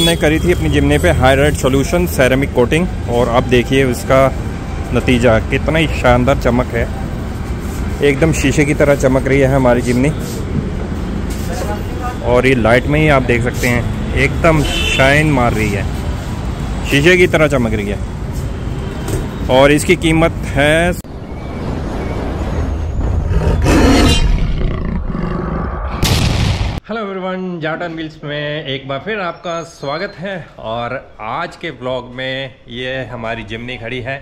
हमने करी थी अपनी जिमने पे हाईराइट सॉल्यूशन सेरेमिक कोटिंग और अब देखिए उसका नतीजा कितना ही शानदार चमक है। एकदम शीशे की तरह चमक रही है हमारी जिमनी। और ये लाइट में ही आप देख सकते हैं, एकदम शाइन मार रही है। शीशे की तरह चमक रही है। और इसकी कीमत है एवरीवन, जाटन व्हील्स में एक बार फिर आपका स्वागत है और आज के ब्लॉग में ये हमारी जिमनी खड़ी है।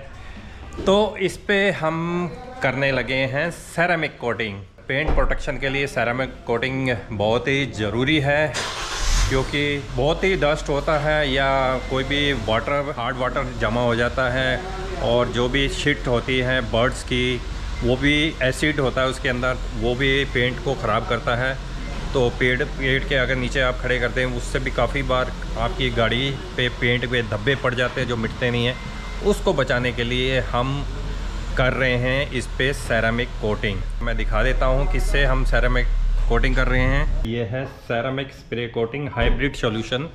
तो इस पर हम करने लगे हैं सेरामिक कोटिंग पेंट प्रोटेक्शन के लिए सेरामिक कोटिंग बहुत ही ज़रूरी है, क्योंकि बहुत ही डस्ट होता है या कोई भी वाटर हार्ड वाटर जमा हो जाता है और जो भी शिट होती है बर्ड्स की, वो भी एसिड होता है उसके अंदर, वो भी पेंट को ख़राब करता है। तो पेड़ पेड़ के अगर नीचे आप खड़े करते हैं, उससे भी काफ़ी बार आपकी गाड़ी पे पेंट पे धब्बे पड़ जाते हैं जो मिटते नहीं हैं। उसको बचाने के लिए हम कर रहे हैं इस पर सैरामिक कोटिंग मैं दिखा देता हूँ किससे हम सैरामिक कोटिंग कर रहे हैं। यह है ceramic spray coating hybrid solution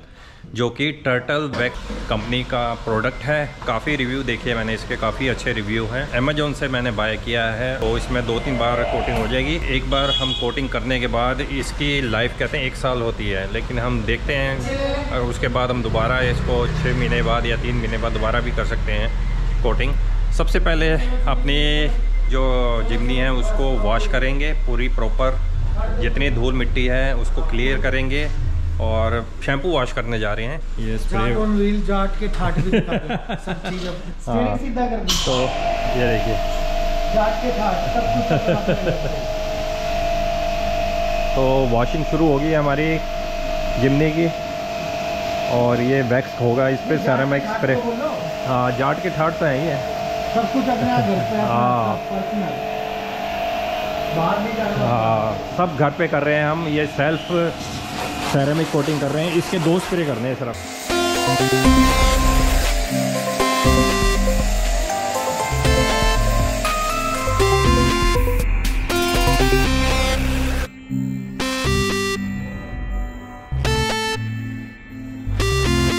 जो कि टर्टल वैक कंपनी का प्रोडक्ट है। काफ़ी रिव्यू देखे मैंने इसके, काफ़ी अच्छे रिव्यू हैं। अमेजोन से मैंने बाय किया है तो इसमें दो तीन बार कोटिंग हो जाएगी। एक बार हम कोटिंग करने के बाद इसकी लाइफ कहते हैं एक साल होती है, लेकिन हम देखते हैं, और उसके बाद हम दोबारा इसको छः महीने बाद या तीन महीने बाद दोबारा भी कर सकते हैं कोटिंग सबसे पहले अपनी जो जिमनी है, उसको वॉश करेंगे पूरी प्रॉपर जितनी धूल मिट्टी है, उसको क्लियर करेंगे। और शैम्पू वॉश करने जा रहे हैं। ये ऑन व्हील जाट के ठाट भी दिखा दो। सब चीज़ अब हाँ। सीधा कर दी। तो ये देखिए। जाट के ठाट सब कुछ है। तो वॉशिंग शुरू होगी हमारी जिमनी की। और ये वैक्स होगा इस पर सेरामिक स्प्रे हाँ जाट के ठाट तो है ही है। सब कुछ अपने आप घर पे हाँ। पर्सनल बाहर नहीं जाना। हाँ सब घर पे कर रहे हैं हम। ये सेल्फ सेरेमिक कोटिंग कर रहे हैं। इसके दो स्प्रे करने हैं सिर्फ़।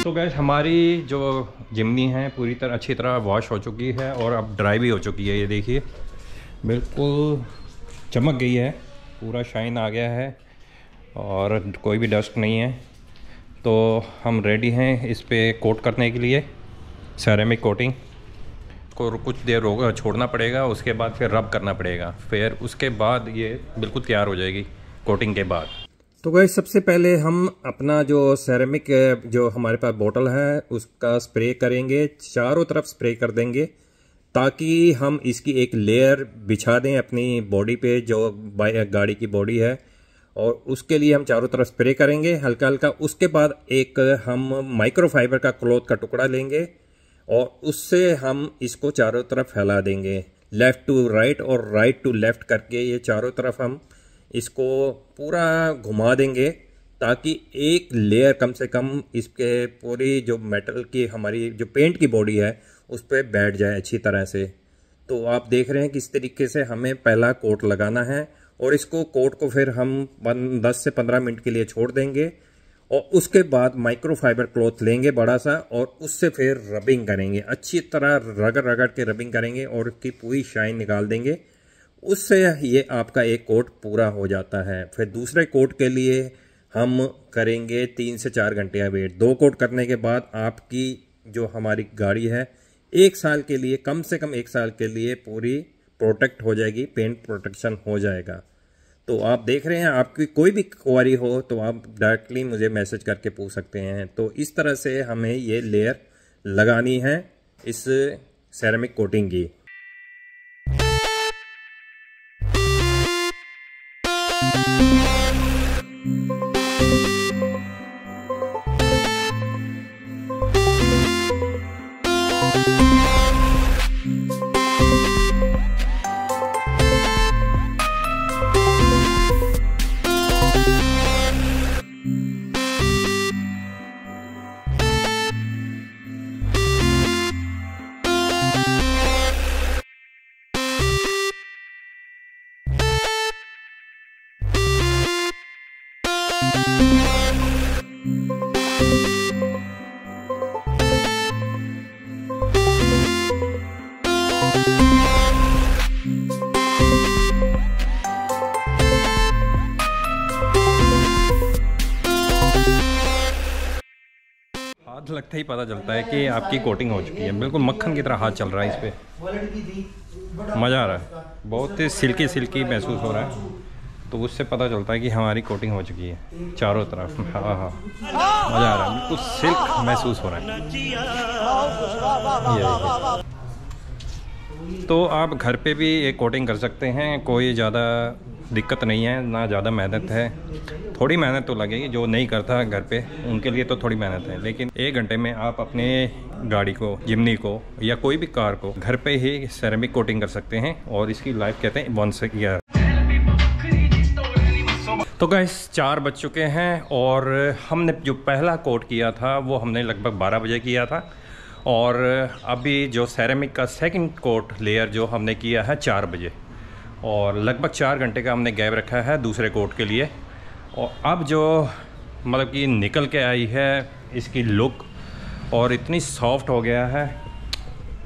तो गैस हमारी जो जिमनी है, पूरी तरह अच्छी तरह वॉश हो चुकी है और अब ड्राई भी हो चुकी है, ये देखिए। बिल्कुल चमक गई है, पूरा शाइन आ गया है। और कोई भी डस्ट नहीं है। तो हम रेडी हैं इस पर कोट करने के लिए सेरेमिक कोटिंग को कुछ देर छोड़ना पड़ेगा, उसके बाद फिर रब करना पड़ेगा। फिर उसके बाद ये बिल्कुल तैयार हो जाएगी कोटिंग के बाद। तो गई सबसे पहले हम अपना जो सेरेमिक जो हमारे पास बोतल है, उसका स्प्रे करेंगे। चारों तरफ़ स्प्रे कर देंगे, ताकि हम इसकी एक लेयर बिछा दें अपनी बॉडी पे, जो गाड़ी की बॉडी है। और उसके लिए हम चारों तरफ़ स्प्रे करेंगे। हल्का हल्का उसके बाद एक हम माइक्रोफाइबर का क्लॉथ का टुकड़ा लेंगे और उससे हम इसको चारों तरफ़ फैला देंगे। लेफ़्ट टू राइट और राइट टू लेफ़्ट करके ये चारों तरफ़ हम इसको पूरा घुमा देंगे ताकि एक लेयर कम से कम इसके पूरी जो मेटल की हमारी जो पेंट की बॉडी है, उस पर बैठ जाए अच्छी तरह से। तो आप देख रहे हैं किस तरीके से हमें पहला कोट लगाना है। और इसको कोट को फिर हम दस से पंद्रह मिनट के लिए छोड़ देंगे और उसके बाद माइक्रोफाइबर क्लॉथ लेंगे बड़ा सा और उससे फिर रबिंग करेंगे। अच्छी तरह रगड़ रगड़ के रबिंग करेंगे और उसकी पूरी शाइन निकाल देंगे। उससे ये आपका एक कोट पूरा हो जाता है। फिर दूसरे कोट के लिए हम करेंगे तीन से चार घंटे का वेट दो कोट करने के बाद आपकी जो हमारी गाड़ी है, एक साल के लिए, कम से कम एक साल के लिए पूरी प्रोटेक्ट हो जाएगी पेंट प्रोटेक्शन हो जाएगा। तो आप देख रहे हैं, आपकी कोई भी क्वारी हो तो आप डायरेक्टली मुझे मैसेज करके पूछ सकते हैं। तो इस तरह से हमें ये लेयर लगानी है इस सेरेमिक कोटिंग की। हाथ लगता ही पता चलता है कि आपकी कोटिंग हो चुकी है। बिल्कुल मक्खन की तरह हाथ चल रहा है इस पर मज़ा आ रहा है। बहुत सिल्की सिल्की महसूस हो रहा है। तो उससे पता चलता है कि हमारी कोटिंग हो चुकी है, चारों तरफ़। हाँ हाँ। मज़ा आ रहा है, बिल्कुल सिल्क महसूस हो रहा है। ये तो आप घर पे भी एक कोटिंग कर सकते हैं, कोई ज़्यादा दिक्कत नहीं है, ना ज़्यादा मेहनत है। थोड़ी मेहनत तो लगेगी, जो नहीं करता घर पे, उनके लिए तो थोड़ी मेहनत है। लेकिन एक घंटे में आप अपने गाड़ी को, जिमनी को, या कोई भी कार को, घर पे ही सेरेमिक कोटिंग कर सकते हैं, और इसकी लाइफ कहते हैं वन से तो गैस चार बज चुके हैं और हमने जो पहला कोट किया था, वो हमने लगभग 12 बजे किया था। और अभी जो सेरेमिक का सेकंड कोट लेयर जो हमने किया है, चार बजे। और लगभग चार घंटे का हमने गैप रखा है दूसरे कोट के लिए। और अब जो मतलब कि निकल के आई है इसकी लुक और इतनी सॉफ्ट हो गया है,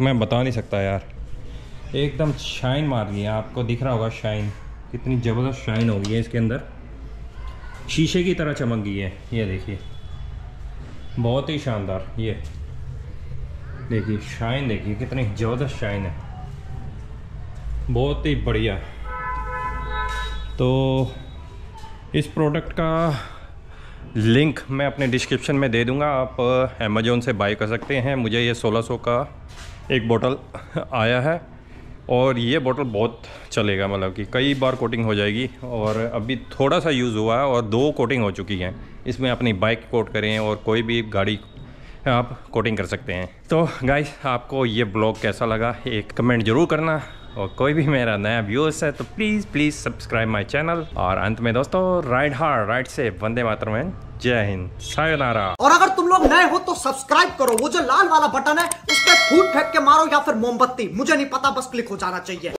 मैं बता नहीं सकता यार। एकदम शाइन मार गई है आपको दिख रहा होगा शाइन कितनी ज़बरदस्त शाइन हो गई है इसके अंदर। शीशे की तरह चमक गई है। ये देखिए। बहुत ही शानदार। ये। देखिए, शाइन देखिए, कितनी ज़बरदस्त शाइन है। बहुत ही बढ़िया। तो इस प्रोडक्ट का लिंक मैं अपने डिस्क्रिप्शन में दे दूँगा। आप अमेज़ोन से बाय कर सकते हैं। मुझे ये 1600 का एक बोतल आया है। और ये बोतल बहुत चलेगा मतलब कि कई बार कोटिंग हो जाएगी और अभी थोड़ा सा यूज़ हुआ है और दो कोटिंग हो चुकी हैं। इसमें अपनी बाइक कोट करें और कोई भी गाड़ी आप कोटिंग कर सकते हैं। तो गाइस आपको ये ब्लॉग कैसा लगा, एक कमेंट ज़रूर करना और कोई भी मेरा नया व्यूअर्स है तो please please subscribe my channel और अंत में दोस्तों राइड हार्ड राइड से वंदे मातरम जय हिंद सायोनारा और अगर तुम लोग नए हो तो सब्सक्राइब करो, वो जो लाल वाला बटन है, उस फूट फेंक के मारो या फिर मोमबत्ती। मुझे नहीं पता, बस क्लिक हो जाना चाहिए।